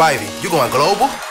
Spivey, you going global?